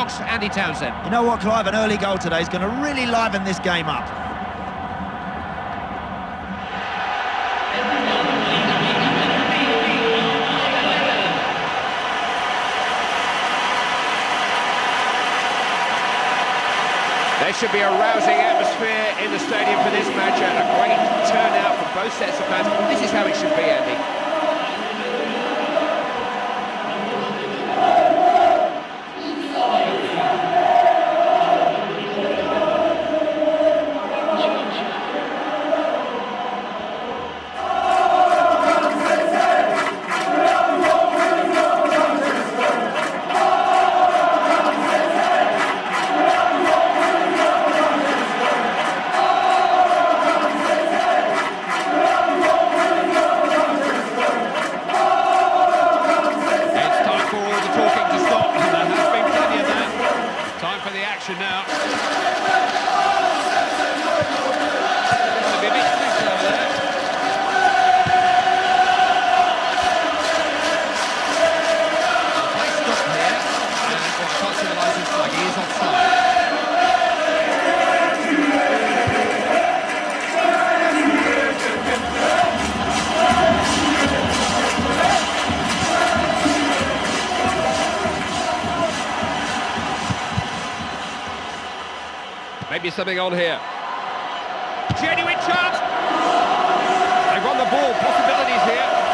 box, Andy Townsend. You know what, Clive? An early goal today is going to really liven this game up. There should be a rousing atmosphere in the stadium for this match and a great turnout from both sets of fans. This is how it should be, Andy. Maybe something on here. Genuine chance! They've won the ball, possibilities here.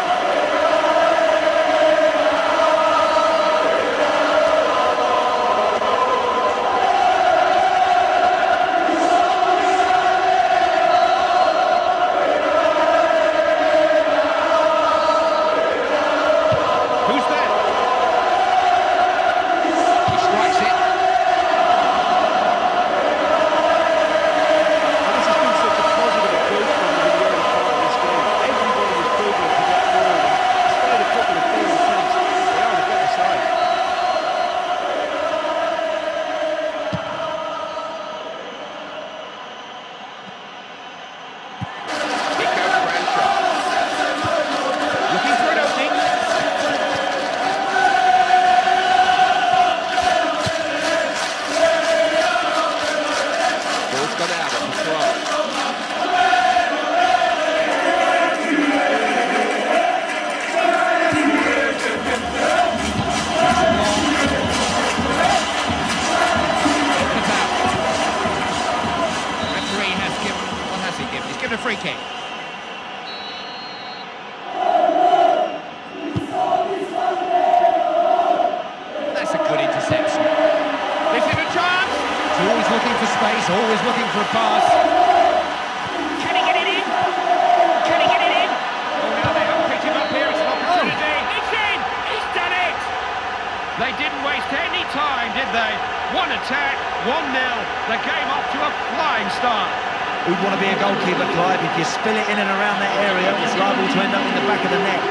Who'd want to be a goalkeeper, Clive? If you spill it in and around that area, it's liable to end up in the back of the net.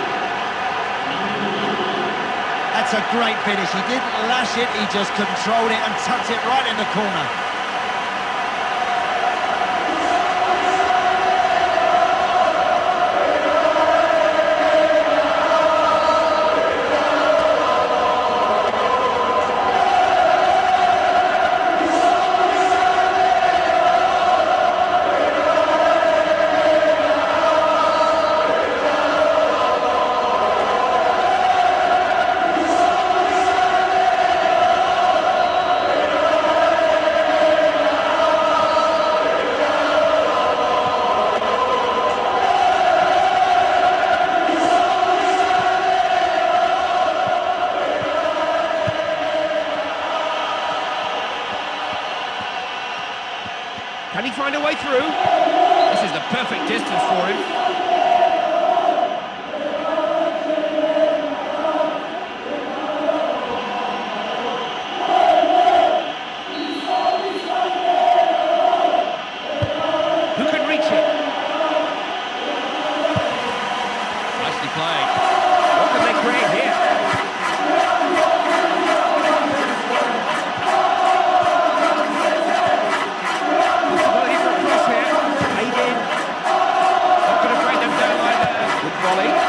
That's a great finish. He didn't lash it, he just controlled it and tucked it right in the corner. volley.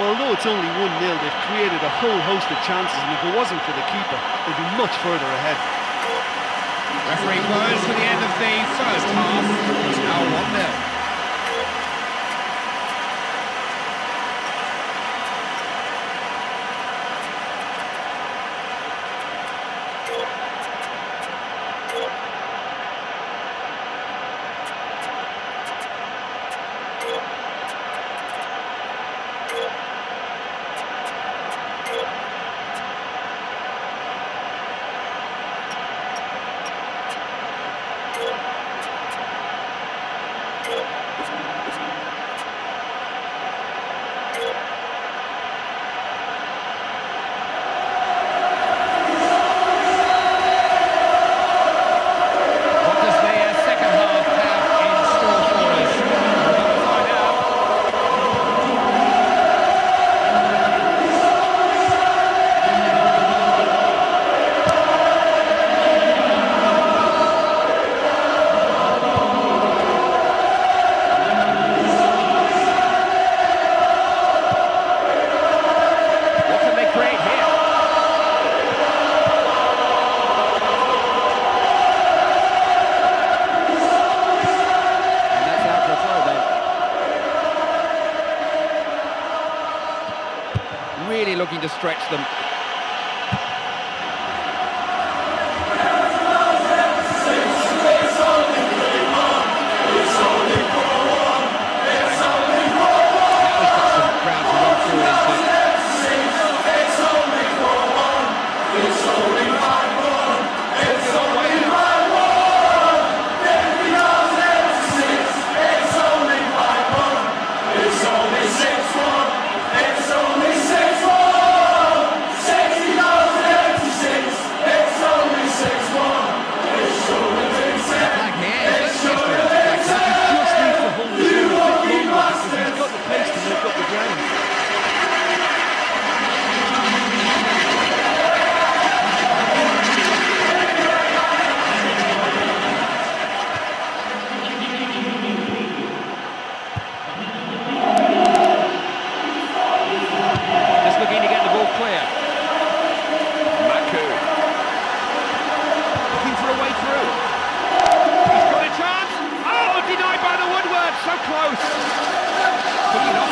Although it's only 1-0, they've created a whole host of chances, and if it wasn't for the keeper, they'd be much further ahead. Referee blows for the end of the first half. It's now 1-0. Looking to stretch them.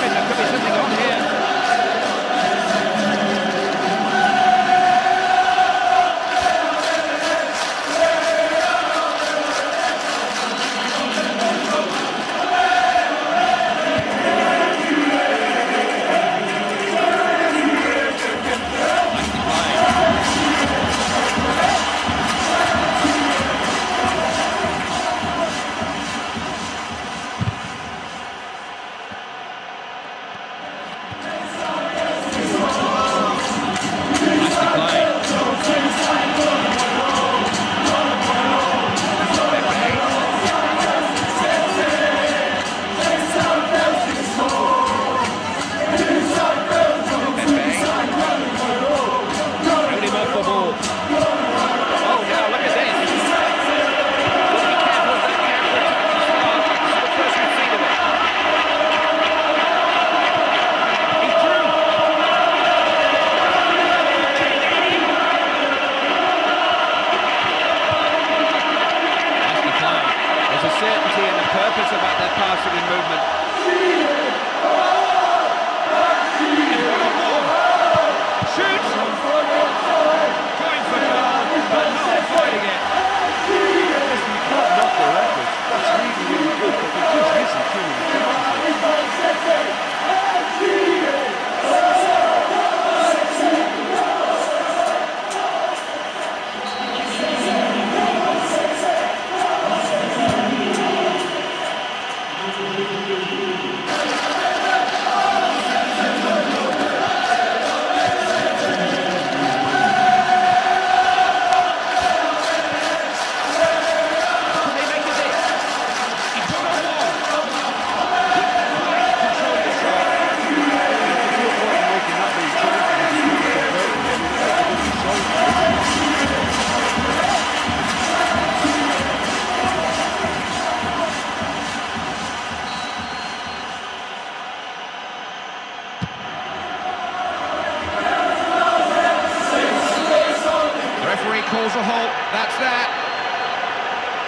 Kilometer, Kilometer, Kilometer, Kilometer, and the purpose about their passing and movement.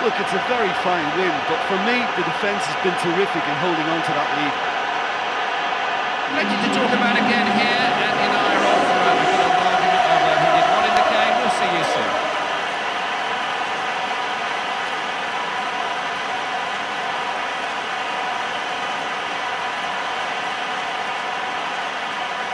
Look, it's a very fine win, but for me, the defence has been terrific in holding on to that lead. Plenty to talk about again here.